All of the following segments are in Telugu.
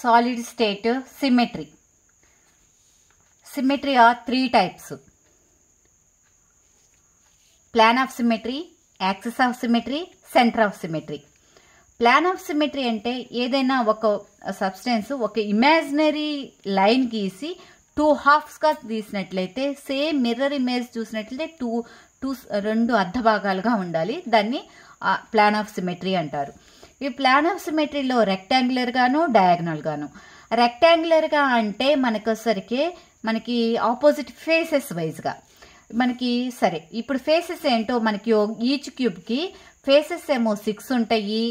Solid state symmetry symmetry are three types plane of symmetry axis of symmetry centre of symmetry plane of symmetry అంటే ఏదైనా ఒక సబ్స్టెన్స్ ఒక ఇమాజినరీ లైన్ గీసి టూ హాఫ్స్గా తీసినట్లయితే సేమ్ మిర్రర్ ఇమేజ్ చూసినట్లయితే టూ టూ రెండు అర్ధ భాగాలుగా ఉండాలి. దాన్ని ప్లాన్ ఆఫ్ సిమెట్రీ అంటారు. ఈ ప్లాన్ ఆఫ్ సిమెట్రీలో రెక్టాంగులర్ గాను డయాగ్నల్ గాను. రెక్టాంగులర్గా అంటే మనకొసరికి మనకి ఆపోజిట్ ఫేసెస్ వైజ్గా మనకి సరే ఇప్పుడు ఫేసెస్ ఏంటో మనకి ఈచ్ క్యూబ్కి ఫేసెస్ ఏమో సిక్స్ ఉంటాయి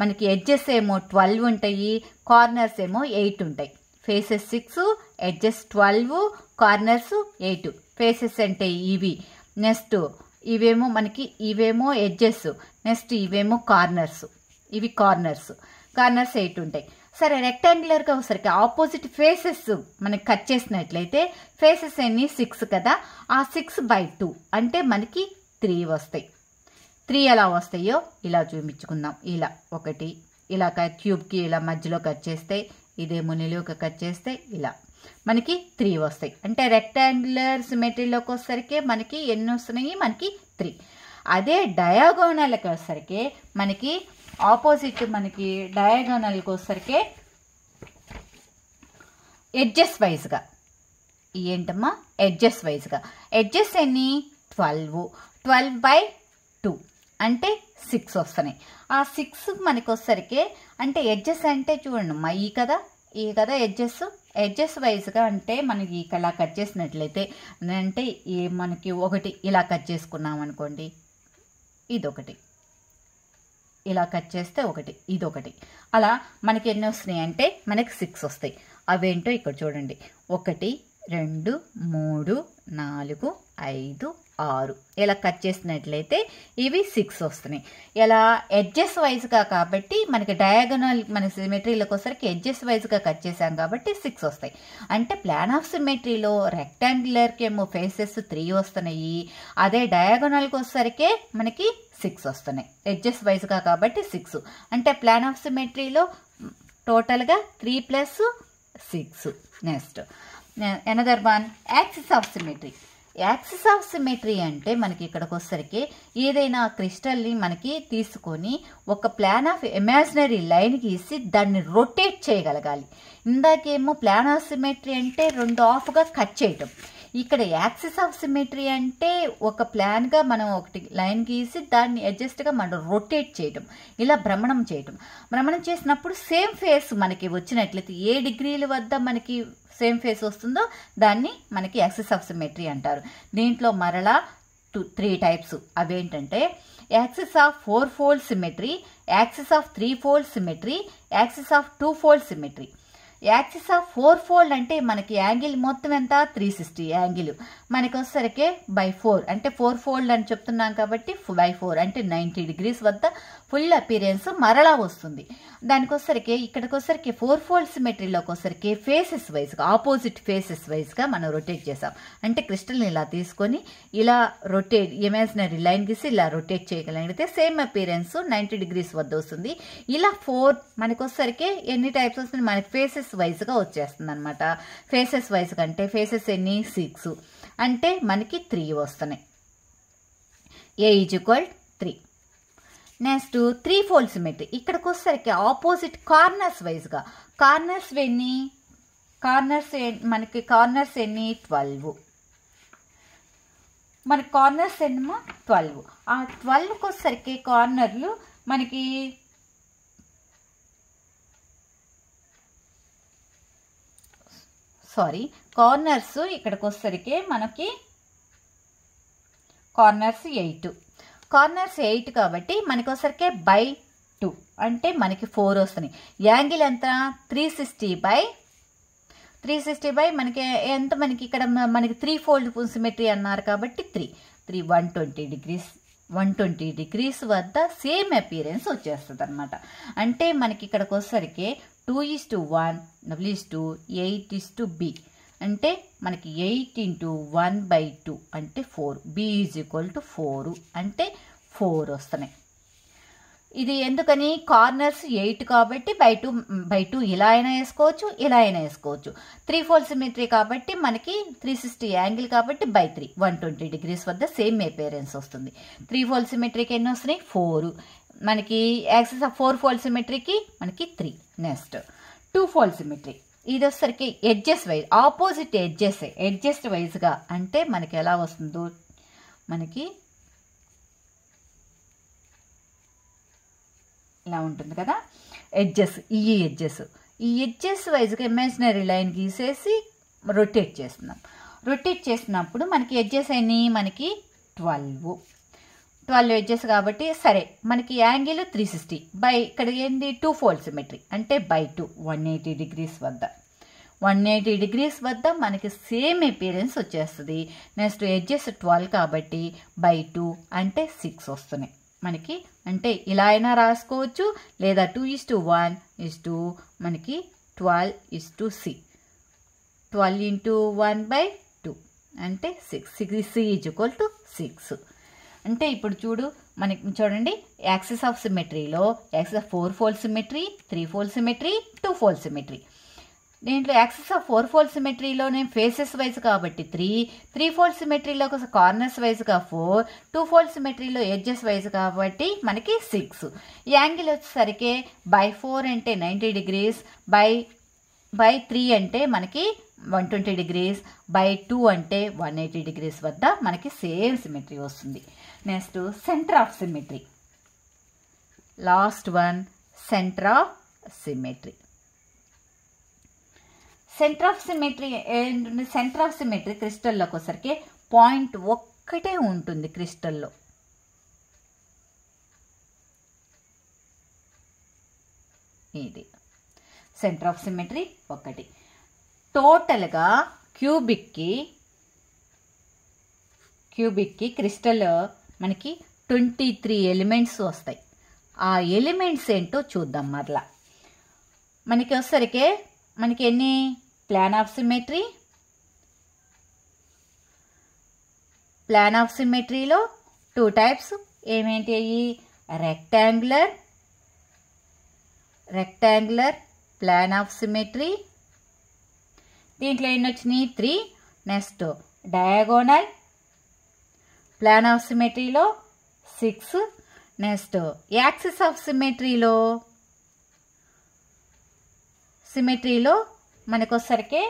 మనకి ఎడ్జెస్ ఏమో ట్వెల్వ్ ఉంటాయి కార్నర్స్ ఏమో ఎయిట్ ఉంటాయి. Faces six edges twelve corners eight faces అంటే ఇవి. నెక్స్ట్ ఇవేమో మనకి ఇవేమో ఎడ్జెస్ నెక్స్ట్ ఇవేమో కార్నర్స్ ఇవి కార్నర్స్. కార్నర్స్ ఎయిట్ ఉంటాయి సరే రెక్టాంగులర్గా ఒకసారికి ఆపోజిట్ ఫేసెస్ మనకి కట్ చేసినట్లయితే ఫేసెస్ ఎన్ని? సిక్స్ కదా. ఆ సిక్స్ బై టూ అంటే మనకి త్రీ వస్తాయి. త్రీ ఎలా వస్తాయో ఇలా చూపించుకుందాం. ఇలా ఒకటి ఇలా క్యూబ్కి ఇలా మధ్యలో కట్ చేస్తే ఇదేమో మునిలోకి కట్ చేస్తే ఇలా మనకి త్రీ వస్తాయి. అంటే రెక్టాంగులర్ సిమెట్రీలోకి వచ్చేసరికి మనకి ఎన్ని వస్తున్నాయి? మనకి త్రీ. అదే డయాగోనల్కి వచ్చేసరికి మనకి ఆపోజిట్ మనకి డయాగోనల్కి వచ్చేసరికి ఎడ్జెస్ వైజ్గా ఏంటమ్మా ఎడ్జెస్ వైజ్గా ఎడ్జెస్ ఎన్ని? ట్వెల్వ్ ట్వెల్వ్ బై టూ అంటే సిక్స్ వస్తున్నాయి. ఆ సిక్స్ మనకి వచ్చేసరికి అంటే ఎడ్జెస్ అంటే చూడండి అమ్మా ఈ కదా ఈ కదా ఎడ్జెస్ ఎడ్జెస్ వైజ్గా అంటే మనకి ఇలా కట్ చేసినట్లయితే అంటే ఈ మనకి ఒకటి ఇలా కట్ చేసుకున్నాం అనుకోండి ఇదొకటి. ఇలా కట్ చేస్తే ఒకటి ఇదొకటి. అలా మనకి ఎన్ని వస్తున్నాయి అంటే మనకి సిక్స్ వస్తాయి. అవేంటో ఇక్కడ చూడండి. ఒకటి రెండు మూడు నాలుగు ఐదు ఆరు. ఇలా కట్ చేసినట్లయితే ఇవి సిక్స్ వస్తున్నాయి. ఇలా ఎడ్జెస్ వైజ్గా కాబట్టి మనకి డయాగనల్ మన సిమెట్రీలోకి వచ్చరికి ఎడ్జెస్ వైజ్గా కట్ చేసాం కాబట్టి సిక్స్ వస్తాయి. అంటే ప్లాన్ ఆఫ్ సిమెట్రీలో రెక్టాంగులర్కి ఏమో ఫేసెస్ త్రీ వస్తున్నాయి. అదే డయాగనల్కి వచ్చేసరికే మనకి సిక్స్ వస్తున్నాయి. ఎడ్జెస్ వైజ్గా కాబట్టి సిక్స్ అంటే ప్లాన్ ఆఫ్ సిమెట్రీలో టోటల్గా three plus six next another one axis of symmetry axis of symmetry అంటే మనకి ఇక్కడికి వచ్చరికి ఏదైనా క్రిస్టల్ని మనకి తీసుకొని ఒక ప్లాన్ ఆఫ్ ఇమాజినరీ లైన్ గీసి దాన్ని రొటేట్ చేయగలగాలి. ఇందాకేమో ప్లాన్ ఆఫ్ సిమెట్రీ అంటే రెండు ఆఫ్గా కట్ చేయటం. ఇక్కడ యాక్సిస్ ఆఫ్ సిమెట్రీ అంటే ఒక ప్లాన్గా మనం ఒకటి లైన్ గీసి దాన్ని అడ్జస్ట్గా మనం రొటేట్ చేయటం ఇలా భ్రమణం చేయటం. భ్రమణం చేసినప్పుడు సేమ్ ఫేస్ మనకి వచ్చినట్లయితే ఏ డిగ్రీల వద్ద మనకి సేమ్ ఫేస్ వస్తుందో దాన్ని మనకి యాక్సిస్ ఆఫ్ సిమెట్రీ అంటారు. దీంట్లో మరలా టూ త్రీ టైప్స్ అవేంటంటే axis of four fold symmetry axis of three fold symmetry axis of two fold symmetry axis of four fold అంటే మనకి యాంగిల్ మొత్తం ఎంత? Three sixty angle. మనకి వచ్చేసరికి బై ఫోర్ అంటే ఫోర్ ఫోల్డ్ అని చెప్తున్నాం కాబట్టి బై ఫోర్ అంటే నైంటీ డిగ్రీస్ వద్ద ఫుల్ అపీరియన్స్ మరలా వస్తుంది. దానికొసరికి ఇక్కడికొసరికి ఫోర్ ఫోల్డ్ సిమెట్రీలోకి వచ్చరికి ఫేసెస్ వైజ్గా ఆపోజిట్ ఫేసెస్ వైజ్గా మనం రొటేట్ చేసాం అంటే క్రిస్టల్ని ఇలా తీసుకొని ఇలా రొటేట్ ఇమాజినరీ లైన్ గీసి ఇలా రొటేట్ చేయగలిగితే సేమ్ అపీరెన్స్ నైంటీ డిగ్రీస్ వద్ద వస్తుంది. ఇలా ఫోర్ మనకొసరికి ఎన్ని టైప్స్ వస్తుంది మనకి ఫేసెస్ వైజ్గా వచ్చేస్తుంది అనమాట ఫేసెస్ వైజ్ అంటే ఫేసెస్ ఎన్ని? సిక్స్ అంటే మనకి త్రీ వస్తున్నాయి. A is equal next three fold symmetry ఇక్కడికి వచ్చేసరికి ఆపోజిట్ కార్నర్స్ వైజ్గా కార్నర్స్ ఎన్ని? కార్నర్స్ మనకి కార్నర్స్ ఎన్ని? ట్వెల్వ్ మన కార్నర్స్ ఎన్నమో ట్వెల్వ్ ఆ ట్వెల్వ్కి వచ్చేసరికి కార్నర్లు మనకి సారీ కార్నర్స్ ఇక్కడికి వచ్చేసరికి మనకి కార్నర్స్ ఎయిట్ కార్నర్స్ ఎయిట్ కాబట్టి మనకి వచ్చరికి బై టూ అంటే మనకి ఫోర్ వస్తున్నాయి యాంగిల్ ఎంత? Three sixty by three sixty by మనకి ఎంత మనకి ఇక్కడ మనకి త్రీ ఫోల్డ్ సిమెట్రీ అన్నారు కాబట్టి three three one twenty degrees one twenty degrees వద్ద సేమ్ అపీరెన్స్ వచ్చేస్తుంది అనమాట అంటే మనకి ఇక్కడికి వచ్చేసరికి two is to one double is to eight is to B అంటే మనకి eight into one by two అంటే four. B is equal to four అంటే ఫోర్ వస్తున్నాయి. ఇది ఎందుకని? కార్నర్స్ ఎయిట్ కాబట్టి బై టూ బై టూ ఇలా అయినా వేసుకోవచ్చు ఇలా అయినా వేసుకోవచ్చు. త్రీ ఫోల్ సిమెట్రీ కాబట్టి మనకి త్రీ సిక్స్టీ యాంగిల్ కాబట్టి by three one twenty degrees వద్ద సేమ్ అపేరెన్స్ వస్తుంది. త్రీ ఫోల్ సిమెట్రీకి ఎన్ని వస్తున్నాయి? ఫోర్ మనకి యాక్సెస్ ఆఫ్ ఫోర్ ఫోల్ సిమెట్రీకి మనకి three next two fold symmetry ఇది వచ్చేసరికి edges wise opposite edges edges వైజ్గా అంటే మనకి ఎలా వస్తుందో? మనకి ఇలా ఉంటుంది కదా? ఎడ్జెస్ ఈ ఎడ్జెస్ ఈ ఎడ్జెస్ వైజ్గా ఇమాజినరీ లైన్ గీసేసి రొటేట్ చేస్తున్నాం. రొటేట్ చేసినప్పుడు మనకి ఎడ్జెస్ అయినాయి మనకి ట్వెల్వ్ ట్వెల్వ్ ఎడ్జెస్ కాబట్టి సరే మనకి యాంగిల్ త్రీ సిక్స్టీ బై ఇక్కడ ఏంది? టూ ఫోల్డ్ సిమెట్రీ అంటే by two one eighty degrees వద్ద. వన్ ఎయిటీ డిగ్రీస్ వద్ద మనకి సేమ్ అపీరెన్స్ వచ్చేస్తుంది. నెక్స్ట్ ఎడ్జెస్ ట్వెల్వ్ కాబట్టి బై టూ అంటే సిక్స్ వస్తున్నాయి. మనకి అంటే ఇలా అయినా రాసుకోవచ్చు. లేదా two is to one is to మనకి twelve is to C twelve into one by two అంటే six six C is equal to six అంటే ఇప్పుడు చూడు మనకి చూడండి access of సిమెట్రీలో axes of four fold symmetry three fold symmetry two fold symmetry దీంట్లో యాక్సెస్ ఆఫ్ ఫోర్ ఫోల్ సిమెట్రీలోనే ఫేసెస్ వైజ్ కాబట్టి త్రీ త్రీ ఫోల్ సిమెట్రీలో కార్నర్స్ వైజ్గా ఫోర్ టూ ఫోల్ సిమెట్రీలో ఎడ్జెస్ వైజ్ కాబట్టి మనకి సిక్స్ యాంగిల్ వచ్చేసరికి బై ఫోర్ అంటే ninety degrees by by three అంటే మనకి one twenty degrees by two అంటే వన్ ఎయిటీ డిగ్రీస్ వద్ద మనకి సేమ్ సిమెట్రీ వస్తుంది. Next centre of symmetry last one centre of symmetry centre of symmetry ఏంటంటే సెంటర్ ఆఫ్ సిమెట్రీ క్రిస్టల్లోకి ఒకసారికి పాయింట్ ఒక్కటే ఉంటుంది క్రిస్టల్లో ఇది. సెంటర్ ఆఫ్ సిమెట్రీ ఒకటి టోటల్గా క్యూబిక్కి క్యూబిక్కి క్రిస్టల్ మనకి ట్వంటీ త్రీ ఎలిమెంట్స్ వస్తాయి. ఆ ఎలిమెంట్స్ ఏంటో చూద్దాం మరలా. మనకి వచ్చరికి మనకి ఎన్ని? Plane of symmetry plane of సిమెట్రీలో two types. ఏమేంటి అయ్యి rectangular rectangular plane of symmetry దీంట్లో ఎన్ని వచ్చినాయి? Three next diagonal plane of సిమెట్రీలో six next axis of సిమెట్రీలో సిమెట్రీలో మనకొసరికి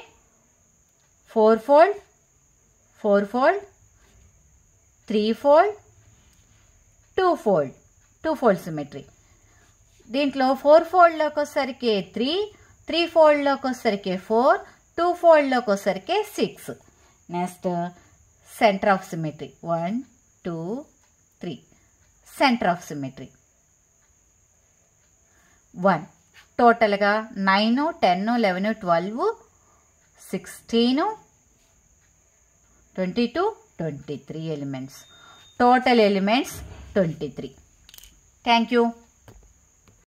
four fold four fold three fold two fold two fold symmetry దీంట్లో ఫోర్ ఫోల్డ్లోకి వచ్చరికి త్రీ త్రీ ఫోల్డ్లోకి వచ్చరికి ఫోర్ టూ ఫోల్డ్లోకి వచ్చేసరికి six. Next centre of symmetry one two three. Centre of symmetry one. టోటల్గా nine ten eleven twelve sixteen twenty two twenty three elements. Total elements twenty three. Thank you.